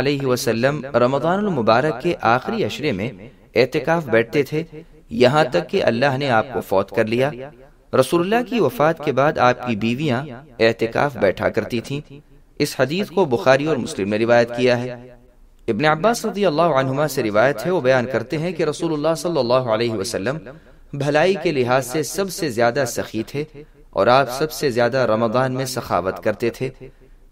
वसल्लम रमज़ान मुबारक के आखिरी अशरे में एहतिकाफ बैठते थे। यहाँ तक कि अल्लाह ने आपको फौत कर लिया। रसूलुल्लाह की वफात के बाद आपकी बीवियाँ एहतिकाफ बैठा करती थीं। इस हदीस को बुखारी और मुस्लिम ने रिवायत किया है। इब्न अब्बास रदी अल्लाह से रिवायत है, वो बयान करते हैं कि रसूलुल्लाह सल्लल्लाहु अलैहि वसल्लम भलाई के लिहाज से सबसे ज़्यादा सखी थे और आप सबसे ज़्यादा रमदान में सखावत करते थे।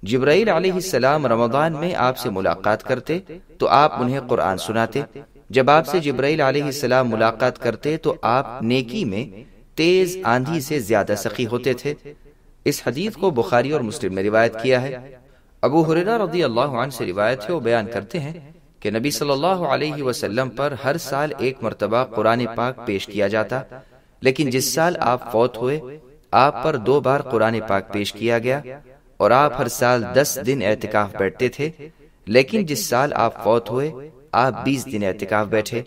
जब्राईल सलाम रमदान में आपसे मुलाकात करते तो आप उन्हें कुरान सुनाते। जब आपसे जब्राईल सलाम मुलाकात करते तो आप नेकी में तेज आंधी से ज़्यादा सखी होते थे। इस हदीस को बुखारी और मुस्लिम ने रिवायत किया है। अबू हुरेरा रदी अल्लाह से रिवायत है वो बयान करते हैं कि नबी सल्लल्लाहु अलैहि वसल्लम पर हर साल एक मरतबा कुरान पाक पेश किया जाता। लेकिन जिस साल आप फौत हुए आप पर दो बार कुरान पाक पेश किया गया और आप हर साल दस दिन एहतिकाफ बैठते थे, लेकिन जिस साल आप फौत हुए, आप बीस दिन एहतिकाफ बैठे।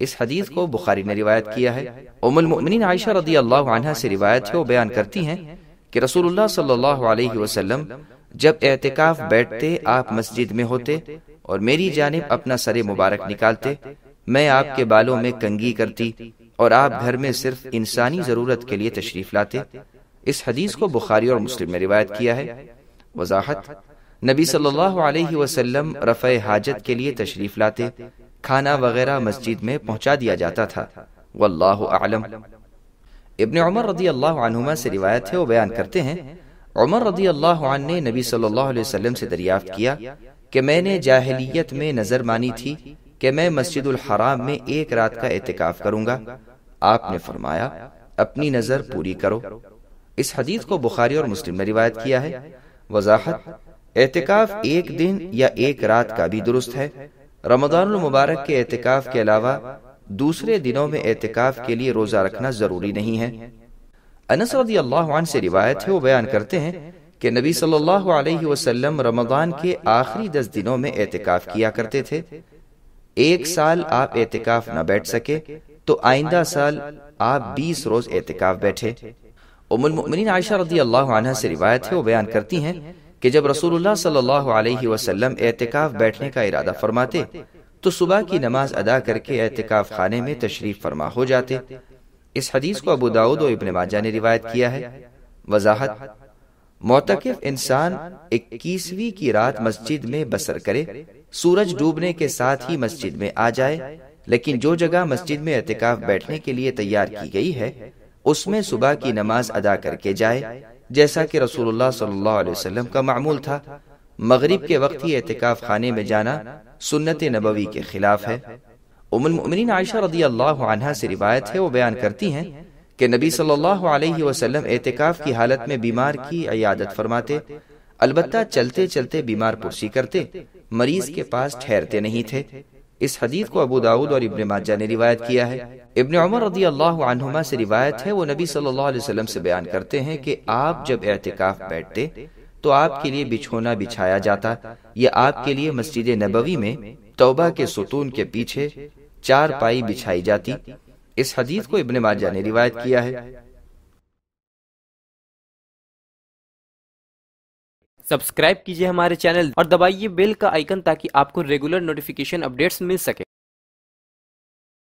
इस हदीस को बुखारी ने रिवायत किया है। उमुल मोमिनीन आयशा रदी अल्लाह से रिवायत है, वो बयान करती हैं कि रसूलुल्लाह सल्लल्लाहु अलैहि वसल्लम, जब एहतिकाफ बैठते, आप मस्जिद में होते और मेरी जानब अपना सरे मुबारक निकालते, मैं आपके बालों में कंगी करती और आप घर में सिर्फ़ इंसानी ज़रूरत के लिए तशरीफ़ लाते। इस हदीस को बुखारी और मुस्लिम में रिवायत किया है। वजाहत, नबी सल्लल्लाहु अलैहि वसल्लम रफ़े हाजत के लिए तशरीफ़ लाते, खाना वगैरह मस्जिद में पहुँचा दिया जाता था। वल्लाहु आलम इब्न उमर रदी अल्लाह से रिवायत है, वो बयान करते हैं, उमर रदी अल्लाह ने नबी सल्लल्लाहु अलैहि वसल्लम से दरियाफ्त किया कि मैंने जाहिलियत में नज़र मानी थी कि मैं मस्जिदुल हराम में एक रात का एहतिकाफ करूँगा। आपने फरमाया, अपनी नज़र पूरी करो। इस हदीस को बुखारी और मुस्लिम ने रिवायत किया है। वजाहत, एहतिकाफ एक दिन या एक रात का भी दुरुस्त है। रमदान मुबारक के एहतिकाफ के अलावा दूसरे दिनों में एहतिकाफ के लिए रोजा रखना ज़रूरी नहीं है। अनस रदी अल्लाह से रिवायत है, वो बयान करते हैं कि नबी सल्लल्लाहु अलैहि वसल्लम रमदान के आखिरी दस दिनों में एहतिकाफ किया करते थे। एक साल आप एहतिकाफ न बैठ सके तो आइंदा साल आप बीस रोज एहतिकाफ बैठे। उमुल आयशा रदी अल्लाह से रिवायत है, वो बयान करती हैं कि जब रसूलुल्लाह सल्लल्लाहु अलैहि वसल्लम एहतिकाफ बैठने का इरादा फरमाते तो सुबह की नमाज़ अदा करके एहतिकाफ खाने में तशरीफ़ फरमा हो जाते। इस हदीस को अबू दाऊद और इब्न माजा ने रिवायत किया है। वजाहत, मोतकिफ इंसान इक्कीसवीं की रात मस्जिद में बसर करे, सूरज डूबने के साथ ही मस्जिद में आ जाए, लेकिन जो जगह मस्जिद में एहतिकाफ बैठने के लिए तैयार की गई है उसमें सुबह की नमाज़ अदा करके जाए, जैसा कि रसूलुल्लाह सल्लल्लाहु अलैहि वसल्लम का मामूल था। मगरिब के वक्त ही एहतिकाफ खाने में जाना सुन्नत नबवी के खिलाफ है। उमिन आयशा रदी अल्लाह से रिवायत है, वो बयान करती हैं कि नबी सल्लल्लाहु अलैहि वसल्लम एहतिकाफ की हालत में बीमार की अयादत फरमाते, अलबत्ता चलते चलते बीमार पुरसी करते, मरीज़ के पास ठहरते नहीं थे। इस हदीस को अबू दाऊद और इब्न माजा ने रिवायत किया है। इब्न उमर रदी अल्लाह से रिवायत है, वो नबी सल्लल्लाहु अलैहि वसल्लम से बयान करते हैं कि आप जब एहतिकाफ बैठते तो आपके लिए बिछोना बिछाया जाता, या आपके लिए मस्जिद नबवी में तौबा के सुतून के पीछे चार पाई बिछाई जाती। इस हदीस को इब्ने माजा ने रिवायत किया है। सब्सक्राइब कीजिए हमारे चैनल और दबाइए बेल का आइकन ताकि आपको रेगुलर नोटिफिकेशन अपडेट्स मिल सके।